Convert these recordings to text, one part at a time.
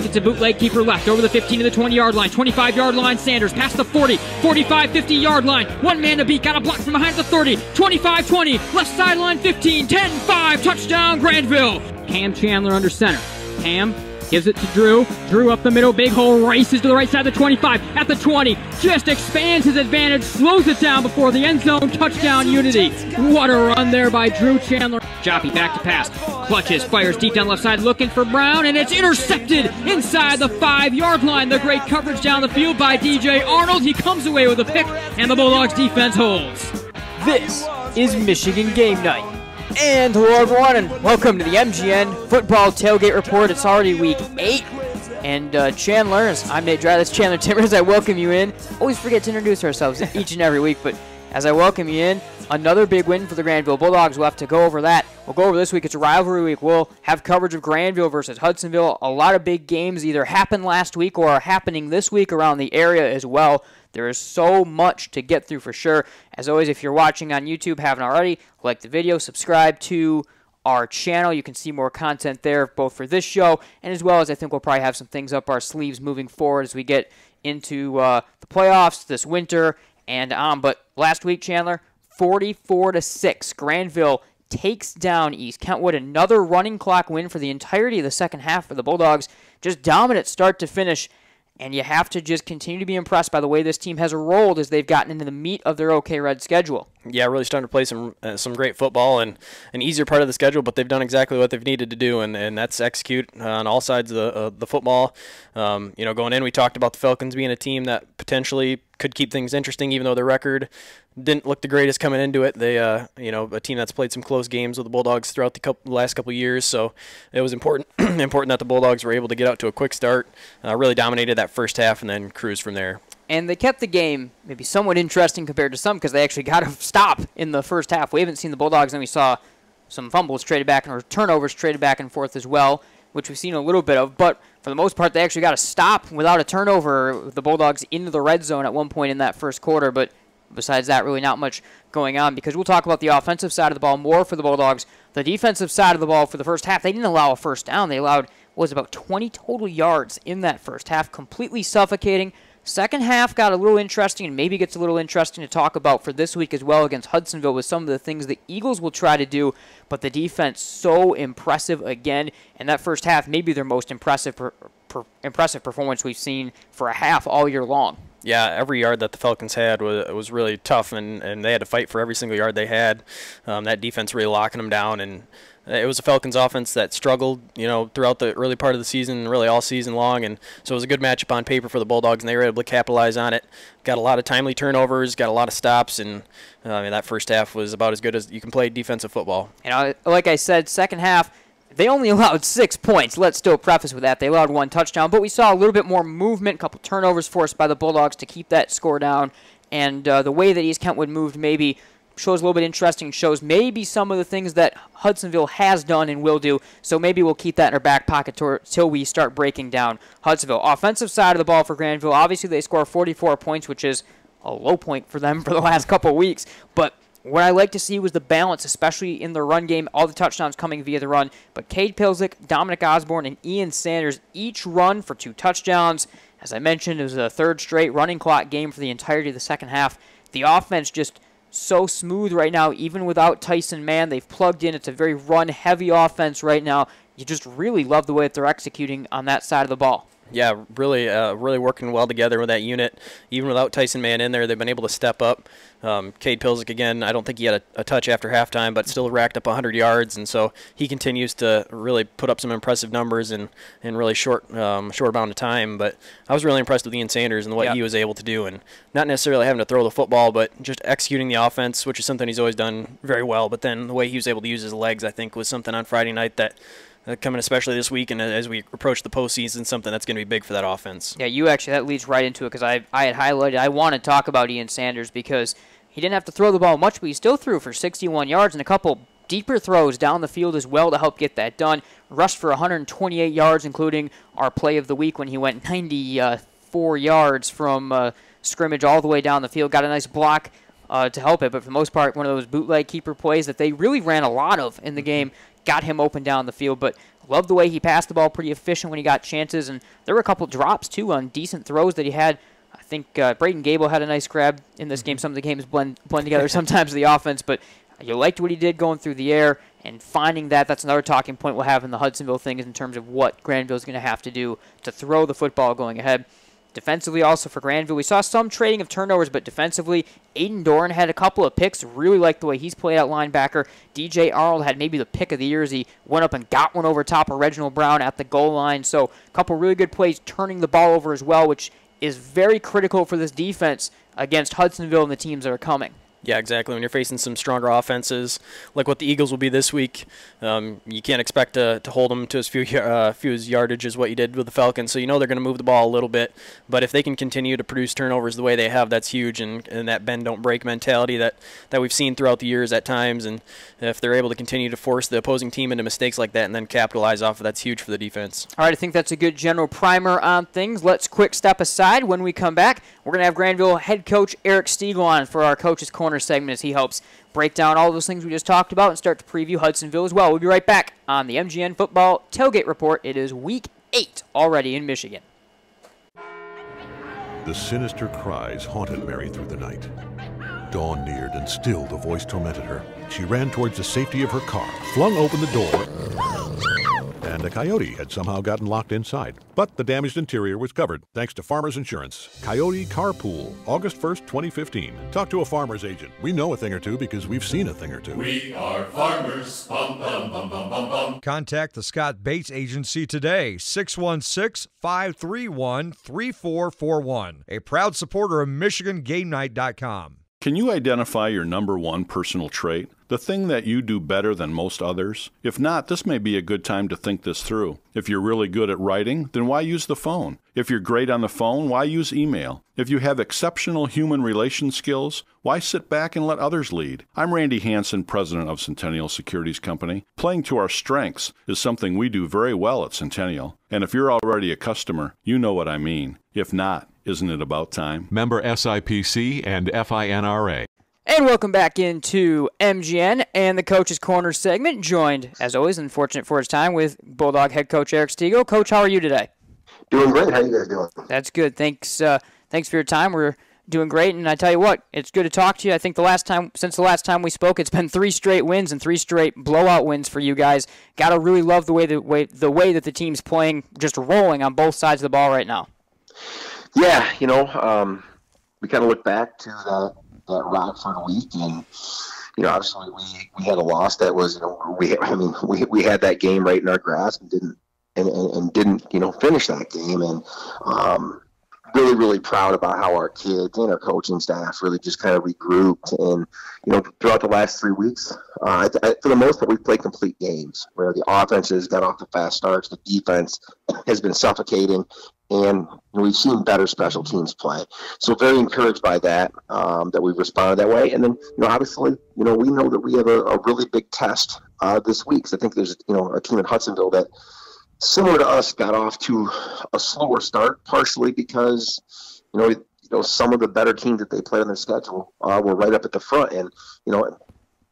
It's a bootleg keeper left over the 15 to the 20 yard line, 25 yard line. Sanders past the 40, 45, 50 yard line. One man to beat, got a block from behind the 30, 25, 20, left sideline 15, 10, 5, touchdown Grandville. Cam Chandler under center. Cam Gives it to Drew. Drew up the middle, big hole, races to the right side of the 25. At the 20, just expands his advantage, slows it down before the end zone. Touchdown Unity. What a run there by Drew Chandler. Joppy back to pass. Clutches, fires deep down left side, looking for Brown, and it's intercepted inside the five yard line. The great coverage down the field by DJ Arnold. He comes away with a pick, and the Bulldogs defense holds. This is Michigan Game Night. And hello everyone, and welcome to the MGN Football Tailgate Report. It's already week eight, and uh, Chandler, I'm Nate Dry. That's Chandler Timbers, I welcome you in. Always forget to introduce ourselves each and every week, but as I welcome you in, another big win for the Grandville Bulldogs. We'll have to go over that. We'll go over this week. It's a rivalry week. We'll have coverage of Grandville versus Hudsonville. A lot of big games either happened last week or are happening this week around the area as well. There is so much to get through for sure. As always, if you're watching on YouTube, haven't already, like the video, subscribe to our channel. You can see more content there, both for this show and as well as I think we'll probably have some things up our sleeves moving forward as we get into uh, the playoffs this winter and on. But last week, Chandler, 44 to six, Grandville takes down East Kentwood. Another running clock win for the entirety of the second half for the Bulldogs. Just dominant start to finish and you have to just continue to be impressed by the way this team has rolled as they've gotten into the meat of their OK Red schedule. Yeah, really starting to play some uh, some great football and an easier part of the schedule, but they've done exactly what they've needed to do, and, and that's execute on all sides of the, uh, the football. Um, you know, going in, we talked about the Falcons being a team that potentially could keep things interesting, even though their record didn't look the greatest coming into it. They, uh, you know, a team that's played some close games with the Bulldogs throughout the couple, last couple years, so it was important important that the Bulldogs were able to get out to a quick start, uh, really dominated that first half, and then cruise from there. And they kept the game maybe somewhat interesting compared to some because they actually got a stop in the first half. We haven't seen the Bulldogs, and we saw some fumbles traded back and turnovers traded back and forth as well, which we've seen a little bit of. But for the most part, they actually got a stop without a turnover. The Bulldogs into the red zone at one point in that first quarter, but besides that, really not much going on because we'll talk about the offensive side of the ball more for the Bulldogs. The defensive side of the ball for the first half, they didn't allow a first down. They allowed was about 20 total yards in that first half, completely suffocating. Second half got a little interesting and maybe gets a little interesting to talk about for this week as well against Hudsonville with some of the things the Eagles will try to do, but the defense so impressive again. And that first half, maybe their most impressive per, per, impressive performance we've seen for a half all year long yeah, every yard that the Falcons had was, was really tough, and, and they had to fight for every single yard they had. Um, that defense really locking them down, and it was a Falcons offense that struggled, you know, throughout the early part of the season, really all season long, and so it was a good matchup on paper for the Bulldogs, and they were able to capitalize on it. Got a lot of timely turnovers, got a lot of stops, and uh, I mean that first half was about as good as you can play defensive football. You know, like I said, second half they only allowed six points. Let's still preface with that. They allowed one touchdown, but we saw a little bit more movement, a couple turnovers forced by the Bulldogs to keep that score down. And uh, the way that East Kentwood moved maybe shows a little bit interesting, shows maybe some of the things that Hudsonville has done and will do. So maybe we'll keep that in our back pocket until we start breaking down Hudsonville. Offensive side of the ball for Grandville, obviously they score 44 points, which is a low point for them for the last couple weeks. But what I like to see was the balance, especially in the run game, all the touchdowns coming via the run. But Cade Pilzik, Dominic Osborne, and Ian Sanders each run for two touchdowns. As I mentioned, it was a third straight running clock game for the entirety of the second half. The offense just so smooth right now, even without Tyson Mann. They've plugged in. It's a very run heavy offense right now. You just really love the way that they're executing on that side of the ball yeah, really, uh, really working well together with that unit. Even without Tyson Mann in there, they've been able to step up. Um, Cade Pilzik again. I don't think he had a, a, touch after halftime, but still racked up 100 yards, and so he continues to really put up some impressive numbers in in really short um, short amount of time. But I was really impressed with Ian Sanders and what yep. he was able to do, and not necessarily having to throw the football, but just executing the offense, which is something he's always done very well. But then the way he was able to use his legs, I think, was something on Friday night that uh, coming especially this week and as we approach the postseason, something that's going to be big for that offense. Yeah, you actually that leads right into it because I I had highlighted I want to talk about Ian Sanders because he didn't have to throw the ball much, but he still threw for 61 yards and a couple deeper throws down the field as well to help get that done. Rushed for 128 yards, including our play of the week when he went 94 yards from uh, scrimmage all the way down the field. Got a nice block. Uh, to help it, but for the most part, one of those bootleg keeper plays that they really ran a lot of in the mm-hmm. game got him open down the field. But Love the way he passed the ball, pretty efficient when he got chances, and there were a couple drops too on decent throws that he had. I think uh, Braden Gable had a nice grab in this game. Some of the games blend blend together sometimes the offense, but you liked what he did going through the air and finding that. That's another talking point we'll have in the Hudsonville thing is in terms of what Grandville is going to have to do to throw the football going ahead. Defensively, also for Grandville, we saw some trading of turnovers, but defensively, Aiden Doran had a couple of picks. Really liked the way he's played out linebacker. DJ Arnold had maybe the pick of the year as he went up and got one over top of Reginald Brown at the goal line. So, a couple really good plays turning the ball over as well, which is very critical for this defense against Hudsonville and the teams that are coming. Yeah, exactly. When you're facing some stronger offenses, like what the Eagles will be this week, um, you can't expect to, to hold them to as few uh, few as yardage as what you did with the Falcons. So you know they're going to move the ball a little bit. But if they can continue to produce turnovers the way they have, that's huge. And, and that bend don't break mentality that, that we've seen throughout the years at times. And if they're able to continue to force the opposing team into mistakes like that and then capitalize off of that's huge for the defense. All right, I think that's a good general primer on things. Let's quick step aside. When we come back, we're going to have Grandville head coach Eric Stiegel on for our coaches corner corner segment as he helps break down all those things we just talked about and start to preview Hudsonville as well. We'll be right back on the MGN Football Tailgate Report. It is week eight already in Michigan. The sinister cries haunted Mary through the night. Dawn neared, and still the voice tormented her. She ran towards the safety of her car, flung open the door, and a coyote had somehow gotten locked inside. But the damaged interior was covered thanks to Farmers Insurance. Coyote Carpool, August 1st, 2015. Talk to a farmer's agent. We know a thing or two because we've seen a thing or two. We are farmers. Bum, bum, bum, bum, bum, bum. Contact the Scott Bates Agency today, 616 531 3441. A proud supporter of MichiganGameNight.com. Can you identify your number one personal trait? The thing that you do better than most others? If not, this may be a good time to think this through. If you're really good at writing, then why use the phone? If you're great on the phone, why use email? If you have exceptional human relation skills, why sit back and let others lead? I'm Randy Hanson, president of Centennial Securities Company. Playing to our strengths is something we do very well at Centennial. And if you're already a customer, you know what I mean. If not, isn't it about time? Member SIPC and FINRA. And welcome back into MGN and the Coach's Corner segment, joined, as always, unfortunate for his time, with Bulldog head coach Eric Stiegel. Coach, how are you today? Doing great. How you guys doing? That's good. Thanks. Uh, thanks for your time. We're doing great, and I tell you what, it's good to talk to you. I think the last time, since the last time we spoke, it's been three straight wins and three straight blowout wins for you guys. Got to really love the way the way the way that the team's playing, just rolling on both sides of the ball right now. Yeah, you know, um, we kind of look back to that that Rockford week, and you know, obviously we we had a loss that was, you know, we I mean we we had that game right in our grasp and didn't and, and, and didn't you know finish that game, and um, really really proud about how our kids and our coaching staff really just kind of regrouped and you know throughout the last three weeks uh, for the most part we played complete games where the offenses got off the fast starts the defense has been suffocating and we've seen better special teams play. So very encouraged by that um, that we've responded that way. And then you know obviously you know we know that we have a, a really big test uh, this week. So I think there's you know a team in Hudsonville that similar to us got off to a slower start, partially because you know you know some of the better teams that they played on their schedule uh, were right up at the front, and you know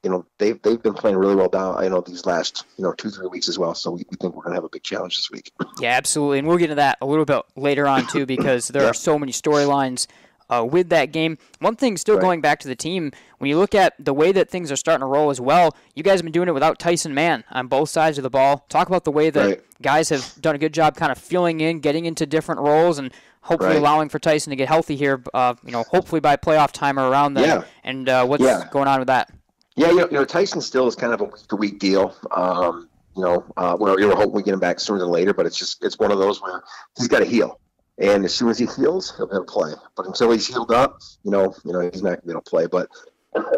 you know they've they've been playing really well down. You know these last you know two three weeks as well. So we, we think we're gonna have a big challenge this week. Yeah, absolutely, and we'll get into that a little bit later on too because there yeah. are so many storylines. Uh, with that game. One thing, still right. going back to the team, when you look at the way that things are starting to roll as well, you guys have been doing it without Tyson Mann on both sides of the ball. Talk about the way that right. guys have done a good job kind of filling in, getting into different roles, and hopefully right. allowing for Tyson to get healthy here, uh, you know, hopefully by playoff time or around then. Yeah. And uh, what's yeah. going on with that? Yeah, you know, you know, Tyson still is kind of a week to week deal. Um, you know, uh, we're, know, hoping we get him back sooner than later, but it's just it's one of those where he's got to heal, and as soon as he heals, he'll be able to play. But until he's healed up, you know, you know, he's not going to be able to play. But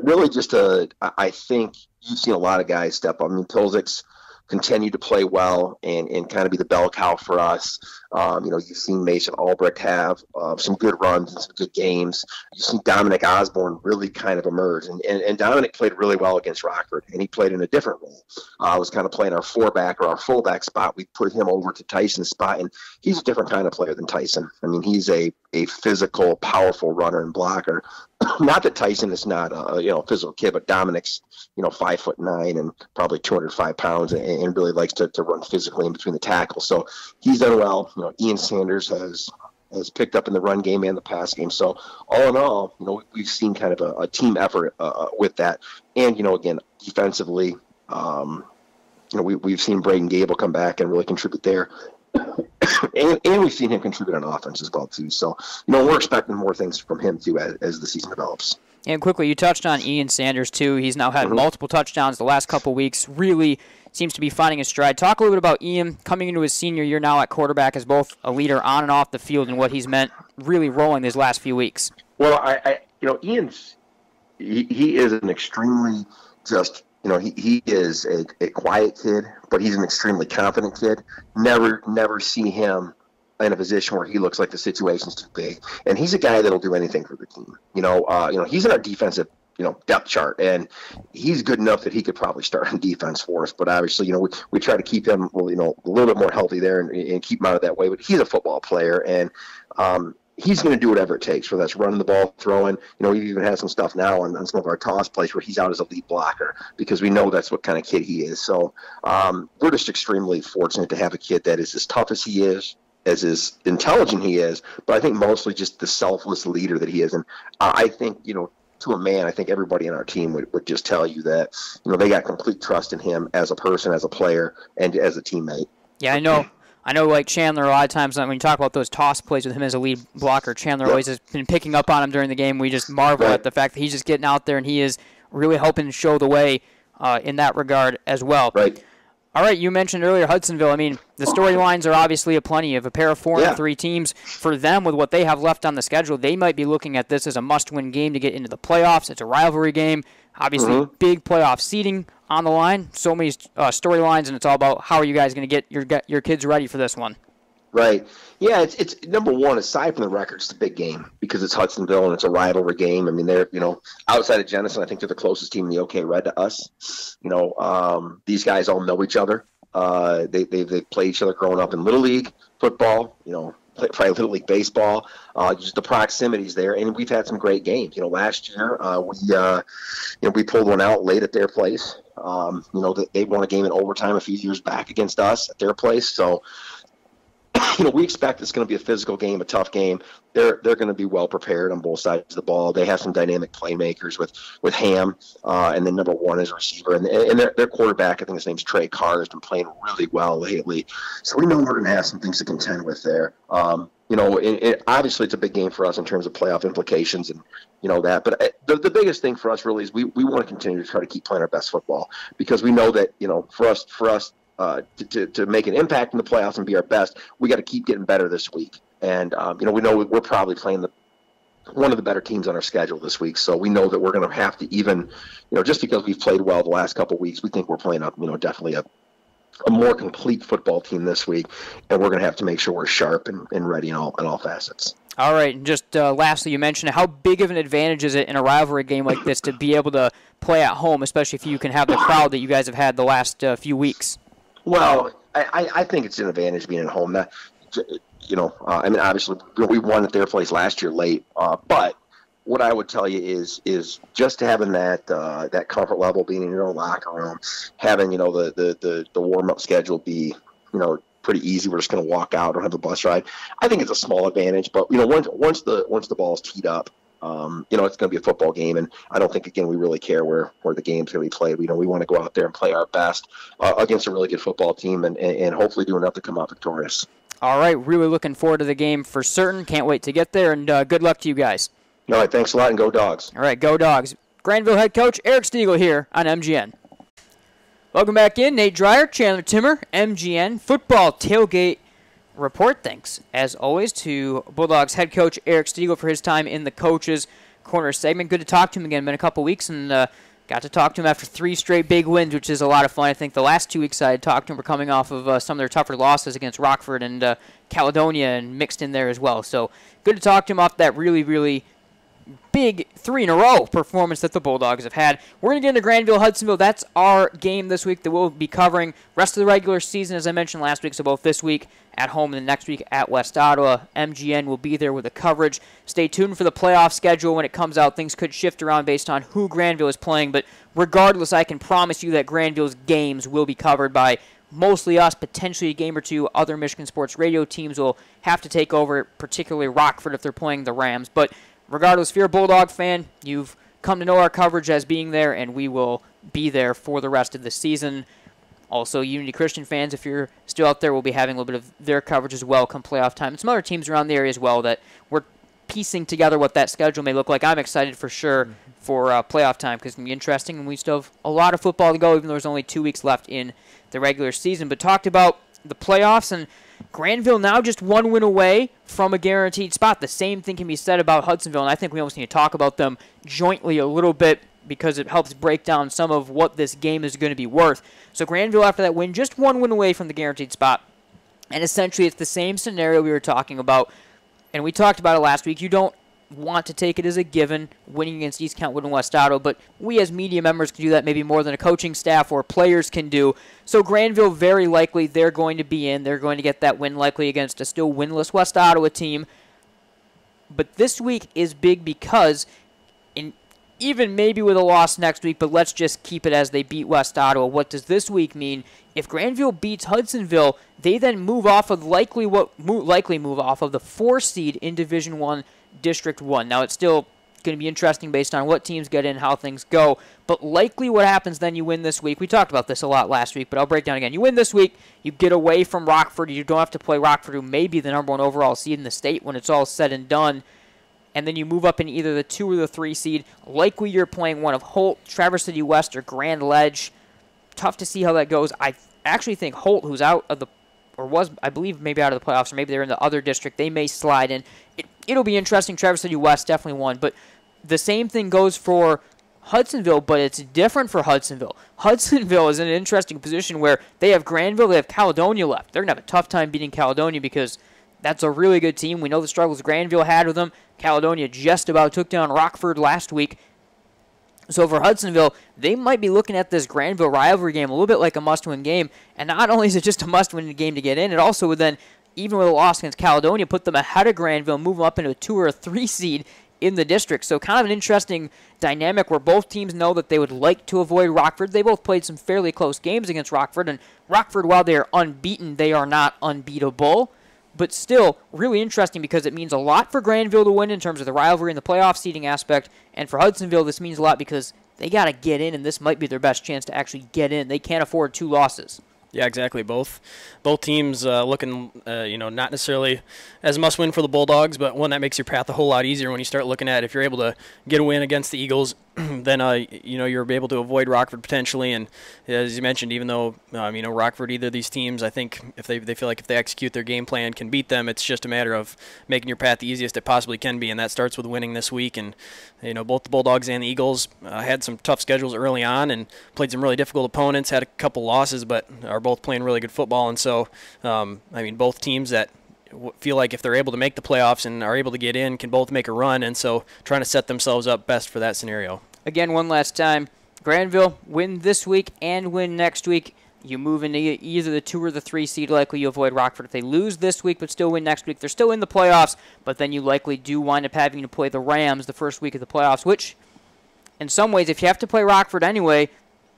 really, just a, I think you've seen a lot of guys step up. I mean, Pilzik's continue to play well and, and kind of be the bell cow for us. Um, you know, you've seen Mason Albrecht have uh, some good runs and some good games. You've seen Dominic Osborne really kind of emerge. And, and, and Dominic played really well against Rockford, and he played in a different role. I uh, was kind of playing our four-back or our fullback spot. We put him over to Tyson's spot, and he's a different kind of player than Tyson. I mean, he's a, a physical, powerful runner and blocker. not that Tyson is not a you know physical kid, but Dominic's you know five foot nine and probably 205 pounds, and, and really likes to, to run physically in between the tackles. So he's done well. You know, Ian Sanders has has picked up in the run game and the pass game. So all in all, you know, we've seen kind of a, a team effort uh, uh with that, and you know, again, defensively. Um, you know, we, we've seen Braden Gable come back and really contribute there. and, and we've seen him contribute on offense as well too. So you know we're expecting more things from him too as, as the season develops. And quickly, you touched on Ian Sanders too. He's now had mm-hmm. multiple touchdowns the last couple weeks. Really seems to be finding his stride. Talk a little bit about Ian coming into his senior year now at quarterback as both a leader on and off the field and what he's meant really rolling these last few weeks. Well, I, I you know Ian's he, he is an extremely just you know, he, he is a, a quiet kid, but he's an extremely confident kid. Never, never see him in a position where he looks like the situation's too big. And he's a guy that'll do anything for the team. You know, uh, you know, he's in our defensive you know depth chart and he's good enough that he could probably start on defense for us but obviously you know we, we try to keep him well, you know a little bit more healthy there and, and keep him out of that way but he's a football player and um, he's going to do whatever it takes, whether that's running the ball, throwing. You know, he even has some stuff now on, on some of our toss plays where he's out as a lead blocker because we know that's what kind of kid he is. So um, we're just extremely fortunate to have a kid that is as tough as he is, as as intelligent he is, but I think mostly just the selfless leader that he is. And I think, you know, to a man, I think everybody in our team would, would just tell you that, you know, they got complete trust in him as a person, as a player, and as a teammate. Yeah, I know. I know, like Chandler, a lot of times when you talk about those toss plays with him as a lead blocker, Chandler yep. always has been picking up on him during the game. We just marvel right. at the fact that he's just getting out there and he is really helping show the way uh, in that regard as well. Right. All right, you mentioned earlier Hudsonville. I mean, the storylines are obviously a plenty of a pair of four yeah. and three teams. For them, with what they have left on the schedule, they might be looking at this as a must-win game to get into the playoffs. It's a rivalry game. Obviously, mm-hmm. big playoff seeding on the line. So many uh, storylines, and it's all about how are you guys going to get your your kids ready for this one. Right. Yeah, it's it's number one. Aside from the record, it's a big game because it's Hudsonville and it's a rivalry game. I mean, they're you know outside of Jenison, I think they're the closest team in the OK Red to us. You know, um, these guys all know each other. Uh, they they they play each other growing up in little league football. You know, play Little League Baseball. Uh, just the proximities there, and we've had some great games. You know, last year uh, we uh, you know we pulled one out late at their place. Um, you know, they won a game in overtime a few years back against us at their place. So you know, we expect it's going to be a physical game, a tough game. They're they're going to be well prepared on both sides of the ball. They have some dynamic playmakers with with Ham, uh, and then number one is receiver, and and their, their quarterback, I think his name's Trey Carr, has been playing really well lately. So we know we're going to have some things to contend with there. Um, you know, it, it, obviously it's a big game for us in terms of playoff implications and you know that. But uh, the, the biggest thing for us really is we, we want to continue to try to keep playing our best football because we know that you know for us for us uh, to, to, to, make an impact in the playoffs and be our best, we got to keep getting better this week. And um, you know, we know we're probably playing the one of the better teams on our schedule this week, so we know that we're going to have to even, you know, just because we've played well the last couple weeks, we think we're playing up, you know, definitely a a more complete football team this week, and we're going to have to make sure we're sharp and, and ready in all in all facets. All right, and just uh, lastly, you mentioned how big of an advantage is it in a rivalry game like this to be able to play at home, especially if you can have the crowd that you guys have had the last uh, few weeks. Well, I, I think it's an advantage being at home. That you know, uh, I mean, obviously we won at their place last year late, uh, but what I would tell you is is just having that uh, that comfort level, being in your own locker room, having you know the the the, the warm up schedule be you know pretty easy. We're just going to walk out, don't have a bus ride. I think it's a small advantage, but you know once once the once the ball's teed up, um, you know, it's going to be a football game, and I don't think again we really care where where the game's going to be played. We you know we want to go out there and play our best uh, against a really good football team, and, and, and hopefully do enough to come out victorious. All right, really looking forward to the game for certain. Can't wait to get there, and uh, good luck to you guys. All right, thanks a lot, and go dogs. All right, go dogs. Grandville head coach Eric Stiegel here on MGN. Welcome back in, Nate Dreyer, Chandler Timmer, MGN football tailgate report. Thanks, as always, to Bulldogs head coach Eric Stiegel for his time in the coaches corner segment. Good to talk to him again. Been a couple weeks and uh, got to talk to him after three straight big wins, which is a lot of fun. I think the last two weeks I had talked to him were coming off of uh, some of their tougher losses against Rockford and uh, Caledonia and mixed in there as well. So good to talk to him off that really, really big three in a row performance that the Bulldogs have had. We're going to get into Grandville Hudsonville. That's our game this week that we'll be covering. Rest of the regular season, as I mentioned last week, so both this week at home and the next week at West Ottawa. MGN will be there with the coverage. Stay tuned for the playoff schedule when it comes out. Things could shift around based on who Grandville is playing, but regardless, I can promise you that Grandville's games will be covered by mostly us, potentially a game or two. Other Michigan sports radio teams will have to take over, particularly Rockford if they're playing the Rams. But regardless, if you're a Bulldog fan, you've come to know our coverage as being there, and we will be there for the rest of the season. Also, Unity Christian fans, if you're still out there, we'll be having a little bit of their coverage as well come playoff time. And some other teams around the area as well that we're piecing together what that schedule may look like. I'm excited for sure mm-hmm. for uh, playoff time because it's going to be interesting, and we still have a lot of football to go, even though there's only two weeks left in the regular season. But talked about the playoffs and Grandville now just one win away from a guaranteed spot. The same thing can be said about Hudsonville, and I think we almost need to talk about them jointly a little bit because it helps break down some of what this game is going to be worth. So Grandville, after that win, just one win away from the guaranteed spot. And essentially, it's the same scenario we were talking about, and we talked about it last week. You don't want to take it as a given, winning against East Kentwood and West Otto, but we as media members can do that maybe more than a coaching staff or players can do. So Grandville, very likely, they're going to be in. They're going to get that win likely against a still winless West Ottawa team. But this week is big because, in even maybe with a loss next week, but let's just keep it as they beat West Ottawa. What does this week mean? If Grandville beats Hudsonville, they then move off of likely what likely move off of the four seed in Division One District 1. Now, it's still going to be interesting based on what teams get in, how things go. But likely what happens then, you win this week. We talked about this a lot last week, but I'll break down again. You win this week, you get away from Rockford. You don't have to play Rockford, who may be the number one overall seed in the state when it's all said and done. And then you move up in either the two or the three seed. Likely you're playing one of Holt, Traverse City West, or Grand Ledge. Tough to see how that goes. I actually think Holt, who's out of the or was I believe maybe out of the playoffs, or maybe they're in the other district. They may slide in. It, it'll be interesting. Traverse City West definitely won, but the same thing goes for Hudsonville, but it's different for Hudsonville. Hudsonville is in an interesting position where they have Grandville, they have Caledonia left. They're gonna have a tough time beating Caledonia because that's a really good team. We know the struggles Grandville had with them. Caledonia just about took down Rockford last week. So for Hudsonville, they might be looking at this Grandville rivalry game a little bit like a must-win game. And not only is it just a must-win game to get in, it also would then, even with a loss against Caledonia, put them ahead of Grandville, move them up into a two or a three seed in the district. So kind of an interesting dynamic where both teams know that they would like to avoid Rockford. They both played some fairly close games against Rockford, and Rockford, while they are unbeaten, they are not unbeatable but still really interesting because it means a lot for Grandville to win in terms of the rivalry and the playoff seeding aspect. And for Hudsonville, this means a lot because they got to get in, and this might be their best chance to actually get in. They can't afford two losses. Yeah, exactly. Both both teams uh, looking, uh, you know, not necessarily as must win for the Bulldogs, but one that makes your path a whole lot easier when you start looking at if you're able to get a win against the Eagles, then uh, you know you're able to avoid Rockford potentially. And as you mentioned, even though um, you know Rockford, either of these teams, I think if they they feel like if they execute their game plan, can beat them. It's just a matter of making your path the easiest it possibly can be, and that starts with winning this week. And you know both the Bulldogs and the Eagles uh, had some tough schedules early on and played some really difficult opponents, had a couple losses, but are both playing really good football. And so um, I mean both teams that feel like if they're able to make the playoffs and are able to get in, can both make a run, and so trying to set themselves up best for that scenario. Again, one last time, Grandville win this week and win next week. You move into either the two or the three seed. Likely you avoid Rockford if they lose this week, but still win next week. They're still in the playoffs, but then you likely do wind up having to play the Rams the first week of the playoffs. Which, in some ways, if you have to play Rockford anyway,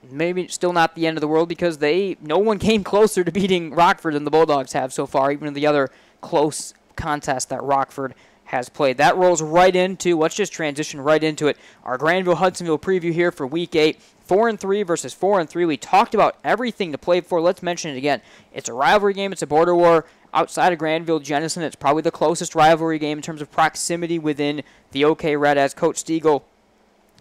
maybe still not the end of the world because they no one came closer to beating Rockford than the Bulldogs have so far, even in the other close contest that Rockford has played. That rolls right into, let's just transition right into it. Our Grandville Hudsonville preview here for week eight. Four and three versus four and three. We talked about everything to play for. Let's mention it again. It's a rivalry game. It's a border war. Outside of Grandville Jenison, it's probably the closest rivalry game in terms of proximity within the OK Red, as Coach Stiegel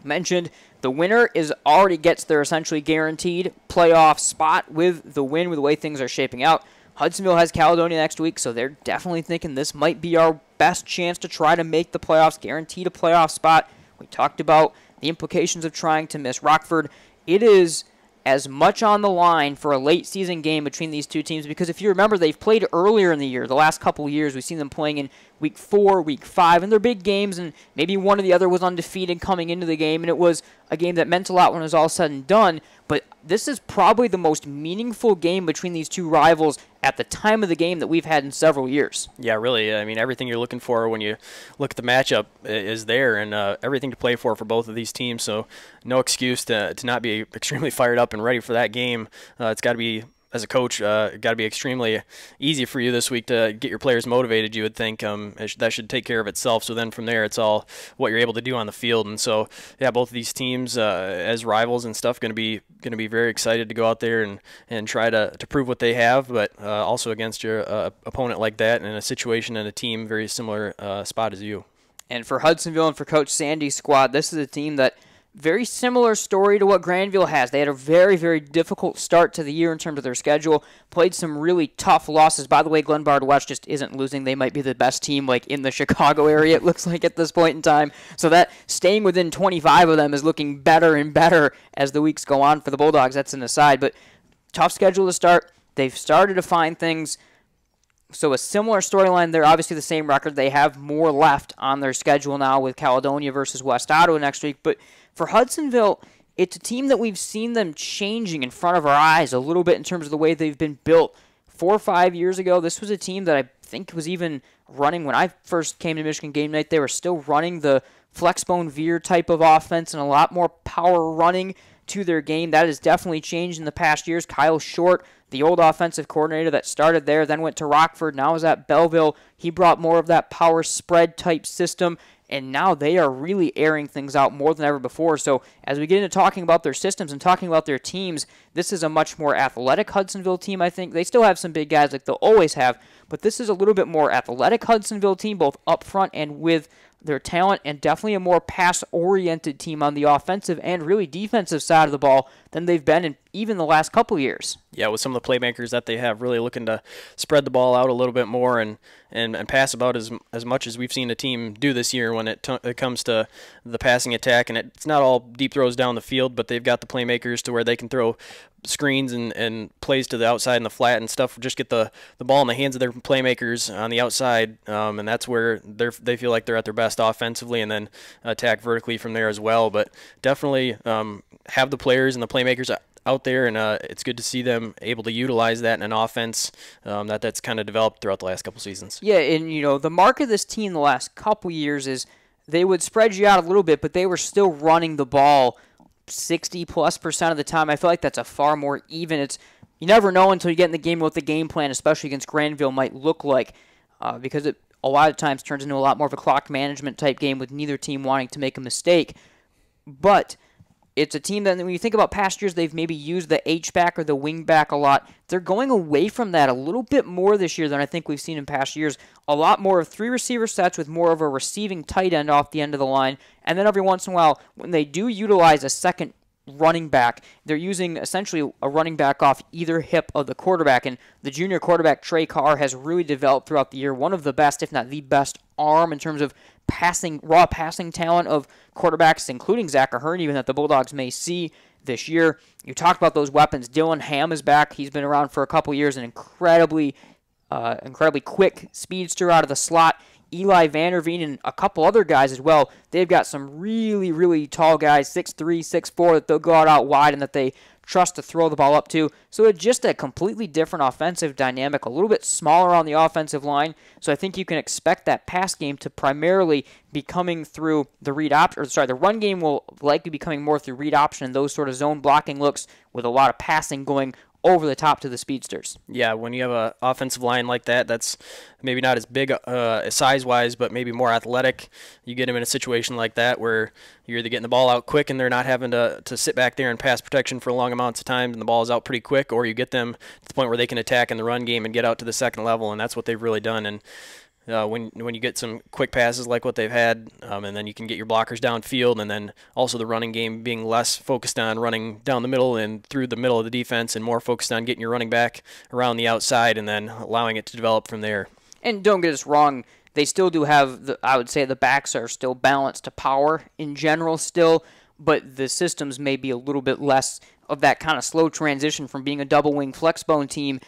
mentioned. The winner is already gets their essentially guaranteed playoff spot with the win with the way things are shaping out. Hudsonville has Caledonia next week, so they're definitely thinking this might be our best chance to try to make the playoffs, guaranteed a playoff spot. We talked about the implications of trying to miss Rockford. It is as much on the line for a late season game between these two teams because if you remember, they've played earlier in the year. The last couple years, we've seen them playing in week four, week five, and they're big games, and maybe one or the other was undefeated coming into the game, and it was a game that meant a lot when it was all said and done. But this is probably the most meaningful game between these two rivals at the time of the game that we've had in several years. Yeah, really. I mean, everything you're looking for when you look at the matchup is there, and uh, everything to play for for both of these teams. So, no excuse to, to not be extremely fired up and ready for that game. Uh, it's got to be as a coach, uh, got to be extremely easy for you this week to get your players motivated. You would think um, sh- that should take care of itself. So then from there, it's all what you're able to do on the field. And so, yeah, both of these teams uh, as rivals and stuff going to be going to be very excited to go out there and, and try to, to prove what they have, but uh, also against your uh, opponent like that in a situation and a team very similar uh, spot as you. And for Hudsonville and for Coach Sandy's squad, this is a team that – very similar story to what Grandville has. They had a very, very difficult start to the year in terms of their schedule. Played some really tough losses. By the way, Glenbard West just isn't losing. They might be the best team like in the Chicago area. It looks like at this point in time. So that staying within 25 of them is looking better and better as the weeks go on for the Bulldogs. That's an aside, but tough schedule to start. They've started to find things. So a similar storyline. They're obviously the same record. They have more left on their schedule now with Caledonia versus West Ottawa next week, but for Hudsonville, it's a team that we've seen them changing in front of our eyes a little bit in terms of the way they've been built. Four or five years ago, this was a team that I think was even running when I first came to Michigan game night. They were still running the flexbone veer type of offense and a lot more power running to their game. That has definitely changed in the past years. Kyle Short, the old offensive coordinator that started there, then went to Rockford, now is at Belleville. He brought more of that power spread type system and now they are really airing things out more than ever before. So, as we get into talking about their systems and talking about their teams, this is a much more athletic Hudsonville team, I think. They still have some big guys like they'll always have, but this is a little bit more athletic Hudsonville team, both up front and with their talent, and definitely a more pass oriented team on the offensive and really defensive side of the ball than they've been in even the last couple years. Yeah, with some of the playmakers that they have, really looking to spread the ball out a little bit more and, and, and pass about as as much as we've seen the team do this year when it, it comes to the passing attack. And it's not all deep throws down the field, but they've got the playmakers to where they can throw screens and, and plays to the outside and the flat and stuff. Just get the, the ball in the hands of their playmakers on the outside, um, and that's where they they feel like they're at their best offensively, and then attack vertically from there as well. But definitely um, have the players and the playmakers out there, and uh, it's good to see them able to utilize that in an offense um, that that's kind of developed throughout the last couple seasons. Yeah, and you know the mark of this team the last couple years is they would spread you out a little bit, but they were still running the ball 60 plus percent of the time. I feel like that's a far more even. It's you never know until you get in the game what the game plan, especially against Grandville, might look like, uh, because it a lot of times turns into a lot more of a clock management type game with neither team wanting to make a mistake. But it's a team that when you think about past years, they've maybe used the H back or the wing back a lot. They're going away from that a little bit more this year than I think we've seen in past years. A lot more of three receiver sets with more of a receiving tight end off the end of the line. And then every once in a while, when they do utilize a second running back. They're using essentially a running back off either hip of the quarterback, and the junior quarterback Trey Carr has really developed throughout the year. One of the best, if not the best, arm in terms of passing, raw passing talent of quarterbacks, including Zach Ahern, even that the Bulldogs may see this year. You talked about those weapons. Dylan Ham is back. He's been around for a couple years, an incredibly, uh, incredibly quick speedster out of the slot. Eli Vanderveen and a couple other guys as well. They've got some really, really tall guys, 6'3, 6'4, that they'll go out, out wide and that they trust to throw the ball up to. So it's just a completely different offensive dynamic, a little bit smaller on the offensive line. So I think you can expect that pass game to primarily be coming through the read option, or sorry, the run game will likely be coming more through read option and those sort of zone blocking looks with a lot of passing going over the top to the speedsters. Yeah, when you have an offensive line like that, that's maybe not as big uh, size wise, but maybe more athletic. You get them in a situation like that where you're either getting the ball out quick and they're not having to, to sit back there and pass protection for long amounts of time and the ball is out pretty quick, or you get them to the point where they can attack in the run game and get out to the second level, and that's what they've really done. And uh, when when you get some quick passes like what they've had, um, and then you can get your blockers downfield, and then also the running game being less focused on running down the middle and through the middle of the defense, and more focused on getting your running back around the outside, and then allowing it to develop from there. And don't get us wrong, they still do have the. I would say the backs are still balanced to power in general still, but the systems may be a little bit less of that kind of slow transition from being a double wing flex bone team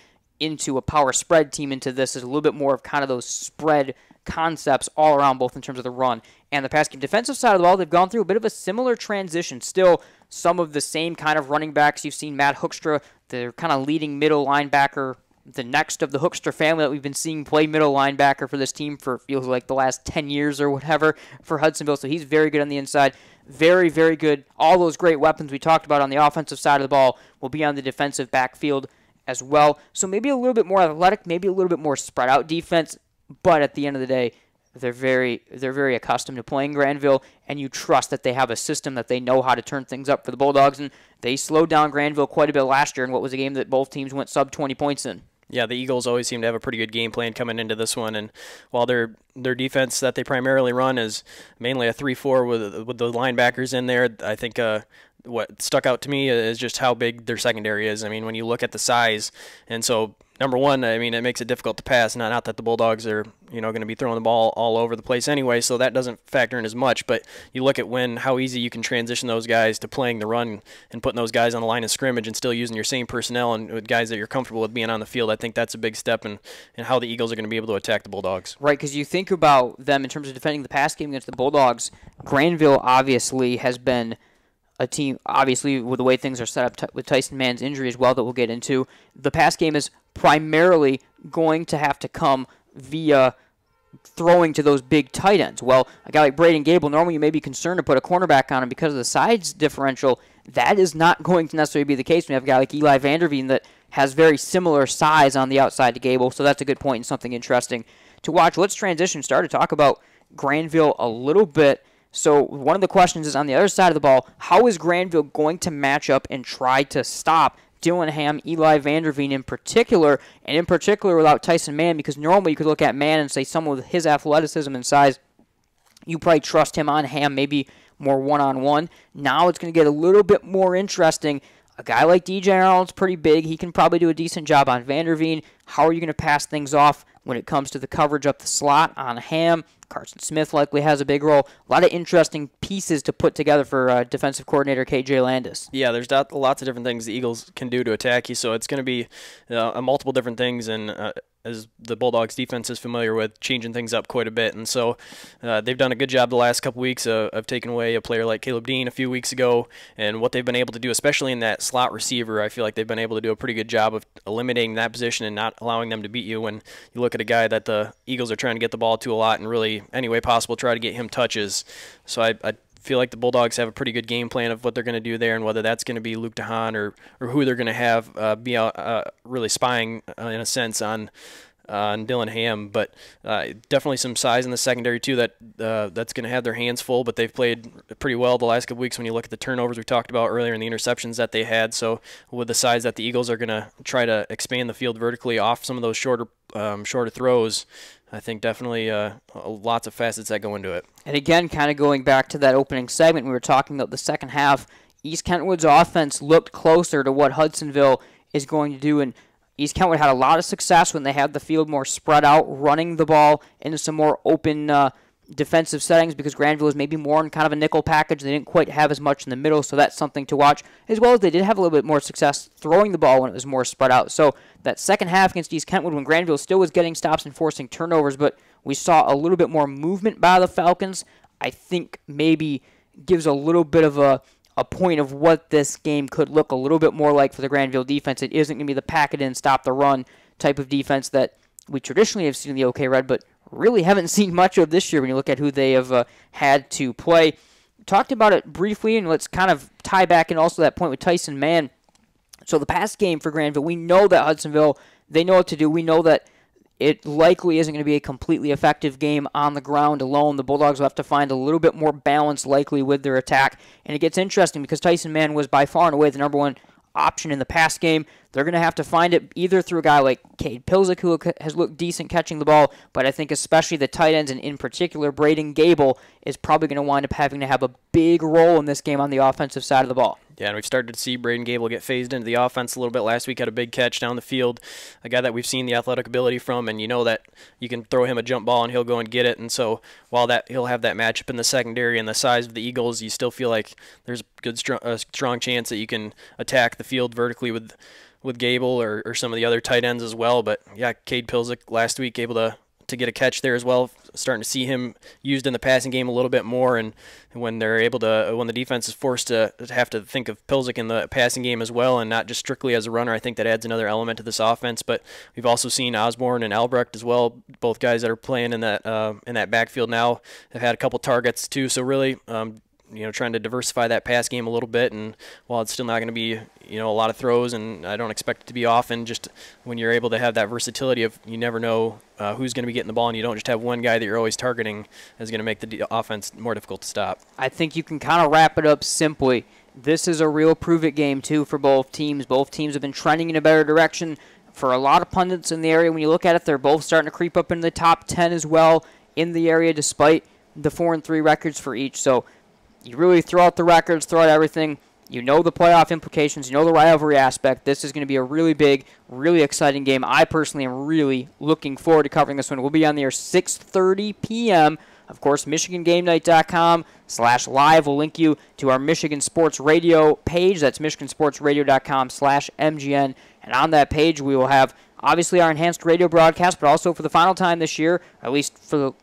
into a power spread team into this is a little bit more of kind of those spread concepts all around, both in terms of the run and the pass game. Defensive side of the ball, they've gone through a bit of a similar transition. Still, some of the same kind of running backs. You've seen Matt Hoekstra, the kind of leading middle linebacker, the next of the Hoekstra family that we've been seeing play middle linebacker for this team for feels like the last 10 years or whatever for Hudsonville. So he's very good on the inside. Very, very good. All those great weapons we talked about on the offensive side of the ball will be on the defensive backfield as well. So maybe a little bit more athletic, maybe a little bit more spread out defense, but at the end of the day, they're very they're very accustomed to playing Grandville, and you trust that they have a system that they know how to turn things up for the Bulldogs. And they slowed down Grandville quite a bit last year in what was a game that both teams went sub 20 points in. Yeah, the Eagles always seem to have a pretty good game plan coming into this one, and while their their defense that they primarily run is mainly a three-four with with the linebackers in there, I think uh, what stuck out to me is just how big their secondary is. I mean, when you look at the size, and so number one, I mean, it makes it difficult to pass. Not not that the Bulldogs are you know going to be throwing the ball all over the place anyway, so that doesn't factor in as much. But you look at when how easy you can transition those guys to playing the run and putting those guys on the line of scrimmage and still using your same personnel and with guys that you're comfortable with being on the field. I think that's a big step in, in how the Eagles are going to be able to attack the Bulldogs. Right, because you think about them in terms of defending the pass game against the Bulldogs. Grandville obviously has been a team, obviously, with the way things are set up t- with Tyson Mann's injury as well, that we'll get into. The pass game is primarily going to have to come via throwing to those big tight ends. Well, a guy like Braden Gable, normally you may be concerned to put a cornerback on him because of the size differential. That is not going to necessarily be the case you have a guy like Eli Vanderveen that has very similar size on the outside to Gable, so that's a good point and something interesting to watch. Let's transition, start to talk about Grandville a little bit. So one of the questions is on the other side of the ball, how is Grandville going to match up and try to stop Dylan Ham, Eli Vanderveen in particular, and in particular without Tyson Mann, because normally you could look at Mann and say someone with his athleticism and size, you probably trust him on Ham, maybe more one on one. Now it's going to get a little bit more interesting. A guy like DJ Arnold's pretty big. He can probably do a decent job on Vanderveen. How are you going to pass things off when it comes to the coverage up the slot on Ham? Carson Smith likely has a big role. A lot of interesting pieces to put together for uh, defensive coordinator KJ Landis. Yeah, there's lots of different things the Eagles can do to attack you, so it's going to be uh, multiple different things, and uh, as the Bulldogs defense is familiar with, changing things up quite a bit. And so uh, they've done a good job the last couple weeks of, taking away a player like Caleb Dean a few weeks ago. And what they've been able to do, especially in that slot receiver, I feel like they've been able to do a pretty good job of eliminating that position and not allowing them to beat you. When you look at a guy that the Eagles are trying to get the ball to a lot and really, any way possible, try to get him touches. So I, I feel like the Bulldogs have a pretty good game plan of what they're going to do there, and whether that's going to be Luke DeHaan or, or who they're going to have uh, be out, uh, really spying uh, in a sense on uh, and Dylan Ham, but uh, definitely some size in the secondary too. That uh, that's going to have their hands full. But they've played pretty well the last couple weeks. When you look at the turnovers we talked about earlier and the interceptions that they had, so with the size that the Eagles are going to try to expand the field vertically off some of those shorter um, shorter throws. I think definitely uh, lots of facets that go into it. And again, kind of going back to that opening segment, we were talking about the second half. East Kentwood's offense looked closer to what Hudsonville is going to do, and East Kentwood had a lot of success when they had the field more spread out, running the ball into some more open uh, defensive settings because Grandville was maybe more in kind of a nickel package. They didn't quite have as much in the middle, so that's something to watch. As well as they did have a little bit more success throwing the ball when it was more spread out. So that second half against East Kentwood when Grandville still was getting stops and forcing turnovers, but we saw a little bit more movement by the Falcons, I think maybe gives a little bit of a a point of what this game could look a little bit more like for the Grandville defense. It isn't going to be the pack it in, stop the run type of defense that we traditionally have seen in the OK Red, but really haven't seen much of this year when you look at who they have uh, had to play. Talked about it briefly, and let's kind of tie back in also that point with Tyson Mann. So the past game for Grandville, we know that Hudsonville, they know what to do. We know that it likely isn't going to be a completely effective game on the ground alone. The Bulldogs will have to find a little bit more balance likely with their attack. And it gets interesting because Tyson Mann was by far and away the number one option in the pass game. They're going to have to find it either through a guy like Cade Pilzik, who has looked decent catching the ball, but I think especially the tight ends, and in particular Braden Gable, is probably going to wind up having to have a big role in this game on the offensive side of the ball. Yeah, and we've started to see Braden Gable get phased into the offense a little bit. Last week had a big catch down the field, a guy that we've seen the athletic ability from, and you know that you can throw him a jump ball and he'll go and get it. And so while that he'll have that matchup in the secondary and the size of the Eagles, you still feel like there's a good strong, a strong chance that you can attack the field vertically with with Gable or, or some of the other tight ends as well. But yeah, Cade Pilzik last week able to to get a catch there as well. Starting to see him used in the passing game a little bit more, and when they're able to, when the defense is forced to have to think of Pilzik in the passing game as well, and not just strictly as a runner, I think that adds another element to this offense. But we've also seen Osborne and Albrecht as well, both guys that are playing in that uh, in that backfield now, have had a couple targets too. So really. Um, you know, trying to diversify that pass game a little bit. And while it's still not going to be, you know, a lot of throws, and I don't expect it to be often, just when you're able to have that versatility of you never know uh, who's going to be getting the ball, and you don't just have one guy that you're always targeting is going to make the offense more difficult to stop. I think you can kind of wrap it up simply. This is a real prove it game, too, for both teams. Both teams have been trending in a better direction. For a lot of pundits in the area, when you look at it, they're both starting to creep up in the top 10 as well in the area, despite the 4 and 3 records for each. So you really throw out the records, throw out everything. You know the playoff implications. You know the rivalry aspect. This is going to be a really big, really exciting game. I personally am really looking forward to covering this one. We'll be on the air 6:30 p.m. Of course, MichiganGameNight.com slash live will link you to our Michigan Sports Radio page. That's MichiganSportsRadio.com slash MGN. And on that page, we will have obviously our enhanced radio broadcast, but also for the final time this year, at least for the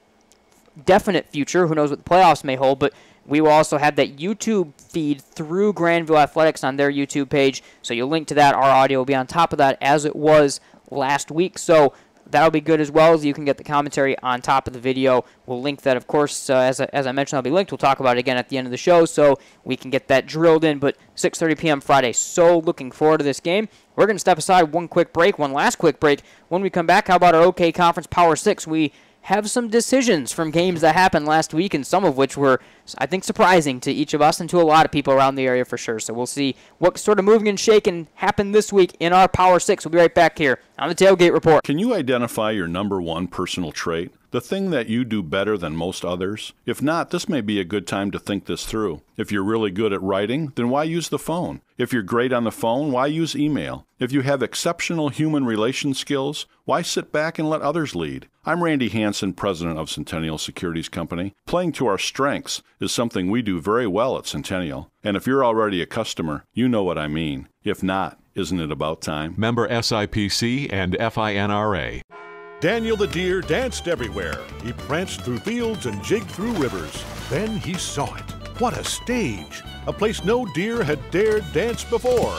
definite future, who knows what the playoffs may hold, but we will also have that YouTube feed through Grandville Athletics on their YouTube page. So you'll link to that. Our audio will be on top of that as it was last week. So that'll be good as well as you can get the commentary on top of the video. We'll link that, of course, uh, as, I, as I mentioned, that'll be linked. We'll talk about it again at the end of the show so we can get that drilled in. But 6.30 p.m. Friday, so looking forward to this game. We're going to step aside one quick break, one last quick break. When we come back, how about our OK Conference Power 6? We have some decisions from games that happened last week, and some of which were, I think, surprising to each of us and to a lot of people around the area for sure. So we'll see what sort of moving and shaking happened this week in our Power 6. We'll be right back here on the Tailgate Report. Can you identify your number one personal trait? The thing that you do better than most others? If not, this may be a good time to think this through. If you're really good at writing, then why use the phone? If you're great on the phone, why use email? If you have exceptional human relation skills, why sit back and let others lead? I'm Randy Hanson, president of Centennial Securities Company. Playing to our strengths is something we do very well at Centennial. And if you're already a customer, you know what I mean. If not, isn't it about time? Member SIPC and FINRA. Daniel the deer danced everywhere. He pranced through fields and jigged through rivers. Then he saw it. What a stage! A place no deer had dared dance before.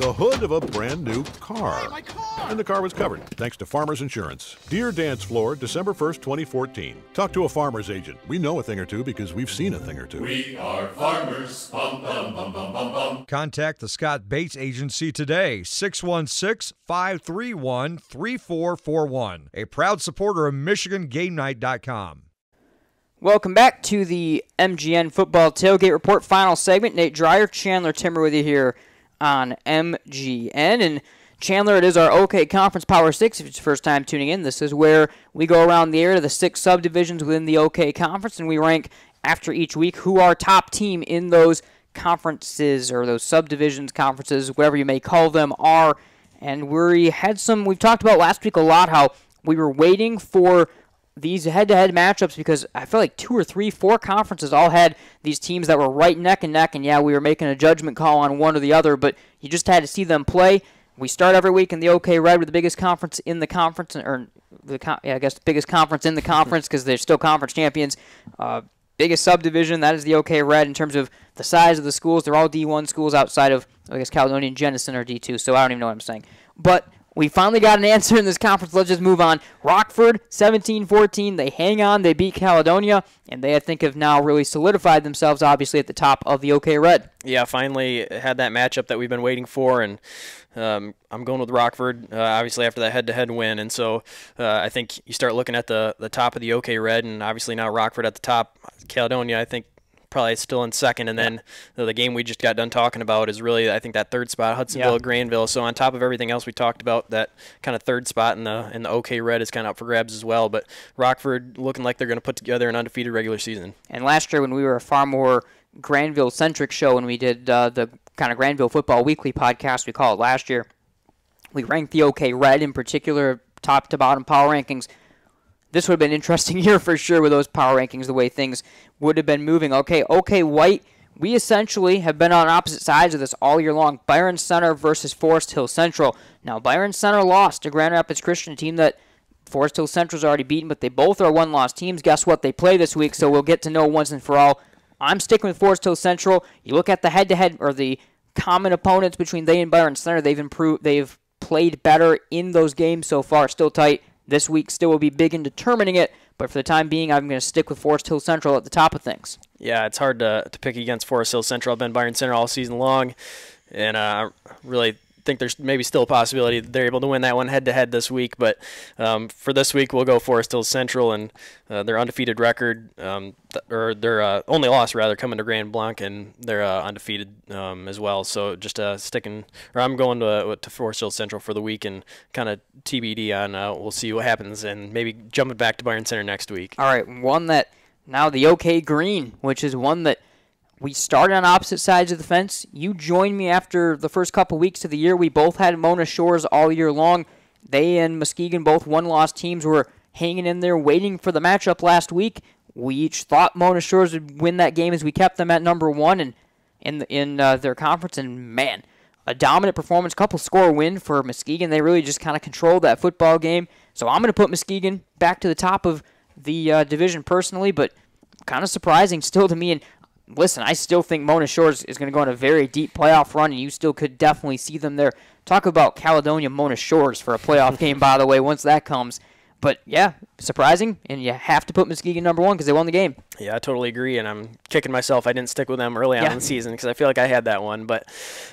The hood of a brand new car. And the car was covered, thanks to Farmers Insurance. Deer Dance Floor, December 1st, 2014. Talk to a farmer's agent. We know a thing or two because we've seen a thing or two. We are farmers. Bum, bum, bum, bum, bum, bum. Contact the Scott Bates Agency today, 616 531 3441. A proud supporter of MichiganGameNight.com. Welcome back to the MGN Football Tailgate Report final segment. Nate Dreyer, Chandler Timmer with you here on MGN. And Chandler, it is our OK Conference Power 6. If it's your first time tuning in, this is where we go around the area to the six subdivisions within the OK Conference and we rank after each week who our top team in those conferences or those subdivisions, conferences, whatever you may call them, are. And we had some, we've talked about last week a lot how we were waiting for these head-to-head matchups because I feel like two or three, four conferences all had these teams that were right neck and neck, and yeah, we were making a judgment call on one or the other, but you just had to see them play. We start every week in the OK Red with the biggest conference in the conference, or the yeah, I guess the biggest conference in the conference because they're still conference champions. Uh, biggest subdivision that is the OK Red in terms of the size of the schools. They're all D1 schools outside of I guess Caledonia and Jenison are D2, so I don't even know what I'm saying, but we finally got an answer in this conference. Let's just move on. Rockford, 17 14. They hang on. They beat Caledonia, and they, I think, have now really solidified themselves, obviously, at the top of the OK Red. Yeah, finally had that matchup that we've been waiting for, and um, I'm going with Rockford, uh, obviously, after that head to head win. And so uh, I think you start looking at the, the top of the OK Red, and obviously now Rockford at the top. Caledonia, I think, probably still in second. And then the, the game we just got done talking about is really, I think, that third spot, Hudsonville, Yeah. Grandville. So on top of everything else we talked about, that kind of third spot in the in the OK Red is kind of up for grabs as well. But Rockford looking like they're going to put together an undefeated regular season. And last year, when we were a far more Grandville centric show when we did uh, the kind of Grandville Football Weekly podcast, we call it last year. We ranked the OK Red in particular, top to bottom power rankings. This would have been an interesting year for sure with those power rankings, the way things would have been moving. Okay, OK White, we essentially have been on opposite sides of this all year long. Byron Center versus Forest Hill Central. Now, Byron Center lost to Grand Rapids Christian, team that Forest Hill Central's already beaten, but they both are one loss teams. Guess what? They play this week, so we'll get to know once and for all. I'm sticking with Forest Hill Central. You look at the head to head or the common opponents between they and Byron Center, they've improved they've played better in those games so far. Still tight. This week still will be big in determining it, but for the time being, I'm going to stick with Forest Hill Central at the top of things. Yeah, it's hard to, to pick against Forest Hill Central. I've been Byron Center all season long, and uh, really think there's maybe still a possibility that they're able to win that one head to head this week. But um, for this week, we'll go Forest Hill Central and uh, their undefeated record, um, th- or their uh, only loss rather, coming to Grand Blanc, and they're uh, undefeated um, as well. So just uh, sticking, or I'm going to to Forest Hill Central for the week and kind of TBD on. Uh, we'll see what happens, and maybe jumping back to Byron Center next week. All right, one that now the OK Green, which is one that we started on opposite sides of the fence. You joined me after the first couple weeks of the year. We both had Mona Shores all year long. They and Muskegon, both one loss teams, were hanging in there waiting for the matchup last week. We each thought Mona Shores would win that game as we kept them at number one and in in uh, their conference. And man, a dominant performance, couple score win for Muskegon. They really just kind of controlled that football game. So I'm going to put Muskegon back to the top of the uh, division personally, but kind of surprising still to me. And listen, I still think Mona Shores is going to go on a very deep playoff run, and you still could definitely see them there. Talk about Caledonia Mona Shores for a playoff game, by the way, once that comes. But yeah, surprising, and you have to put Muskegon number one because they won the game. Yeah, I totally agree, and I'm kicking myself I didn't stick with them early on Yeah. in the season because I feel like I had that one. But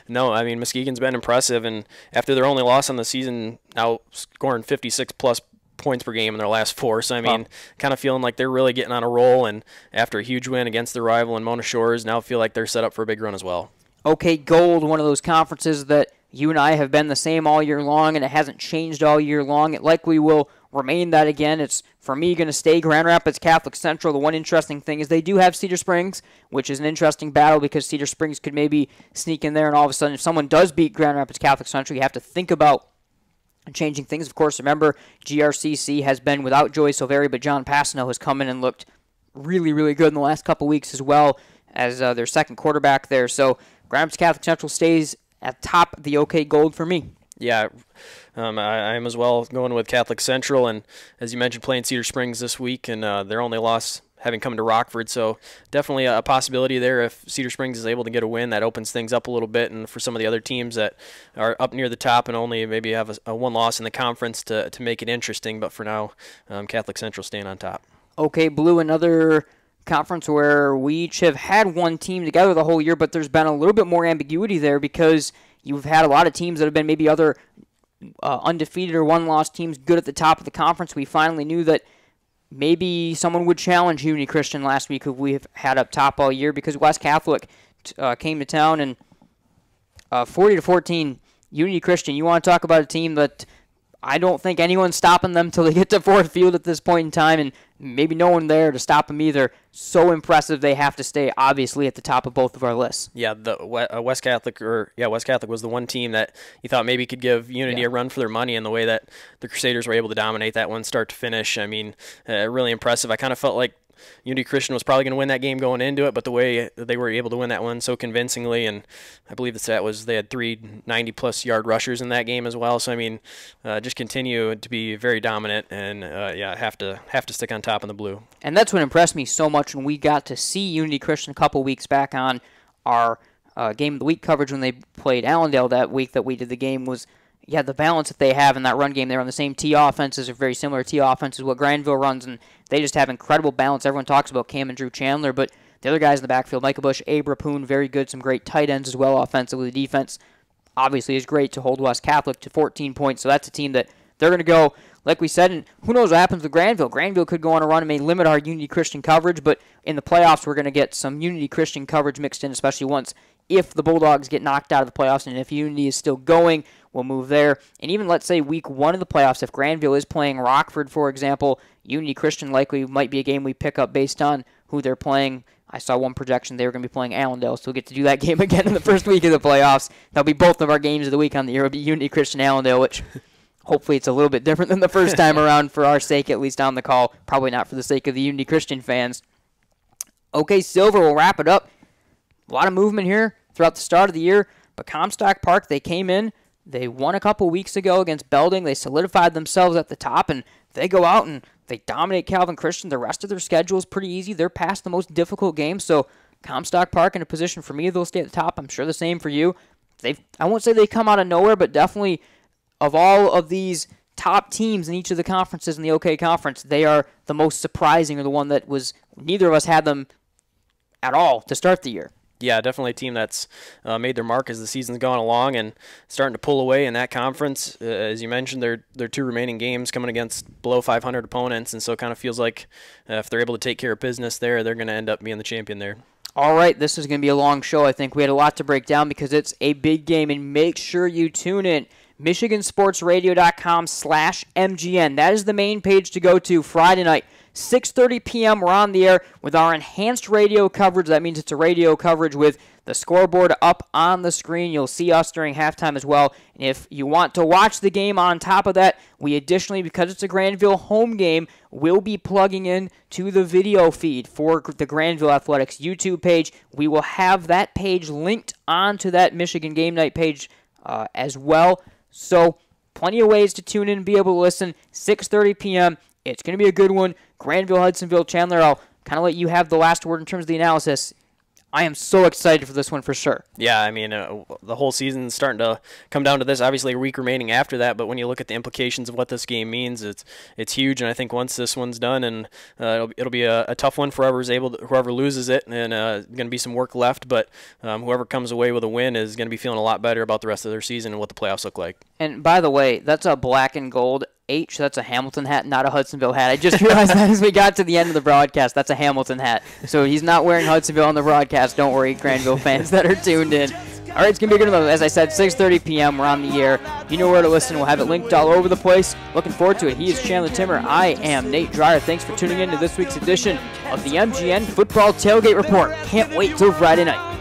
no, I mean Muskegon's been impressive, and after their only loss on the season, now scoring 56 plus points per game in their last four. So I mean, kind of feeling like they're really getting on a roll, and after a huge win against their rival in Mona Shores, now feel like they're set up for a big run as well. OK Gold, one of those conferences that you and I have been the same all year long, and it hasn't changed all year long. It likely will remain that again. It's for me going to stay Grand Rapids Catholic Central. The one interesting thing is they do have Cedar Springs, which is an interesting battle because Cedar Springs could maybe sneak in there, and all of a sudden, if someone does beat Grand Rapids Catholic Central, you have to think about changing things. Of course, remember GRCC has been without Joey Silveri, but John Passano has come in and looked really, really good in the last couple weeks as well as uh, their second quarterback there. So Grimes Catholic Central stays at top the OK Gold for me. Yeah, um, I, am as well going with Catholic Central, and as you mentioned, playing Cedar Springs this week, and uh, their only loss having come to Rockford. So definitely a possibility there if Cedar Springs is able to get a win, that opens things up a little bit, and for some of the other teams that are up near the top and only maybe have a, a one loss in the conference to to make it interesting. But for now, um, Catholic Central staying on top. OK Blue, another conference where we each have had one team together the whole year, but there's been a little bit more ambiguity there because you've had a lot of teams that have been maybe other uh, undefeated or one loss teams good at the top of the conference. We finally knew that maybe someone would challenge Unity Christian last week, who we've had up top all year, because West Catholic uh, came to town and uh, 40 to 14. Unity Christian, you want to talk about a team that I don't think anyone's stopping them till they get to Ford Field at this point in time, and maybe no one there to stop them either. So impressive, they have to stay obviously at the top of both of our lists. Yeah, the uh, West Catholic or yeah West Catholic was the one team that you thought maybe could give Unity Yeah. a run for their money in the way that the Crusaders were able to dominate that one start to finish. I mean, uh, really impressive. I kind of felt like Unity Christian was probably going to win that game going into it, but the way they were able to win that one so convincingly, and I believe the stat was they had three 90 plus yard rushers in that game as well. So I mean, uh, just continue to be very dominant, and uh, yeah, have to have to stick on top in the blue. And that's what impressed me so much when we got to see Unity Christian a couple weeks back on our uh, game of the week coverage when they played Allendale that week that we did the game was yeah the balance that they have in that run game they're on the same T offenses are very similar T offenses what Grandville runs and they just have incredible balance everyone talks about Cam and Drew Chandler but the other guys in the backfield Michael Bush Abra Poon very good some great tight ends as well offensively the defense obviously is great to hold West Catholic to 14 points. So that's a team that they're going to go, like we said, and who knows what happens with Grandville. Grandville could go on a run and may limit our Unity Christian coverage, but in the playoffs, we're going to get some Unity Christian coverage mixed in, especially once if the Bulldogs get knocked out of the playoffs and if Unity is still going. Will move there. And even let's say week one of the playoffs, if Grandville is playing Rockford, for example, Unity Christian likely might be a game we pick up based on who they're playing. I saw one projection they were going to be playing Allendale, so we'll get to do that game again in the first week of the playoffs. That'll be both of our games of the week on the year. It'll be Unity Christian Allendale, which hopefully it's a little bit different than the first time around for our sake, at least on the call. Probably not for the sake of the Unity Christian fans. Okay, Silver, we'll wrap it up. A lot of movement here throughout the start of the year, but Comstock Park, they came in, they won a couple weeks ago against Belding. They solidified themselves at the top, and they go out and they dominate Calvin Christian. The rest of their schedule is pretty easy. They're past the most difficult games, so Comstock Park in a position for me, they'll stay at the top. I'm sure the same for you. They, I won't say they come out of nowhere, but definitely of all of these top teams in each of the conferences in the OK Conference, they are the most surprising or the one that was neither of us had them at all to start the year. Yeah, definitely a team that's uh, made their mark as the season's gone along and starting to pull away in that conference. Uh, as you mentioned, their their two remaining games coming against below 500 opponents, and so it kind of feels like uh, if they're able to take care of business there, they're going to end up being the champion there. All right, this is going to be a long show. I think we had a lot to break down because it's a big game, and make sure you tune in. MichiganSportsRadio.com slash MGN. That is the main page to go to Friday night. 6:30 p.m. We're on the air with our enhanced radio coverage. That means it's a radio coverage with the scoreboard up on the screen. You'll see us during halftime as well. And if you want to watch the game on top of that, we additionally, because it's a Grandville home game, will be plugging in to the video feed for the Grandville Athletics YouTube page. We will have that page linked onto that Michigan Game Night page uh, as well. So plenty of ways to tune in and be able to listen. 6:30 p.m. It's going to be a good one. Grandville, Hudsonville, Chandler. I'll kind of let you have the last word in terms of the analysis. I am so excited for this one for sure. Yeah, I mean, uh, the whole season's starting to come down to this. Obviously, a week remaining after that, but when you look at the implications of what this game means, it's it's huge. And I think once this one's done, and uh, it'll, it'll be a, a, tough one for whoever's able, to, whoever loses it, and uh, going to be some work left. But um, whoever comes away with a win is going to be feeling a lot better about the rest of their season and what the playoffs look like. And by the way, that's a black and gold H, that's a Hamilton hat, not a Hudsonville hat. I just realized that as we got to the end of the broadcast. That's a Hamilton hat. So he's not wearing Hudsonville on the broadcast. Don't worry, Grandville fans that are tuned in. All right, it's to be a good one. As I said, 6.30 p.m. We're on the air. You know where to listen. We'll have it linked all over the place. Looking forward to it. He is Chandler Timmer. I am Nate Dreyer. Thanks for tuning in to this week's edition of the MGN Football Tailgate Report. Can't wait till Friday night.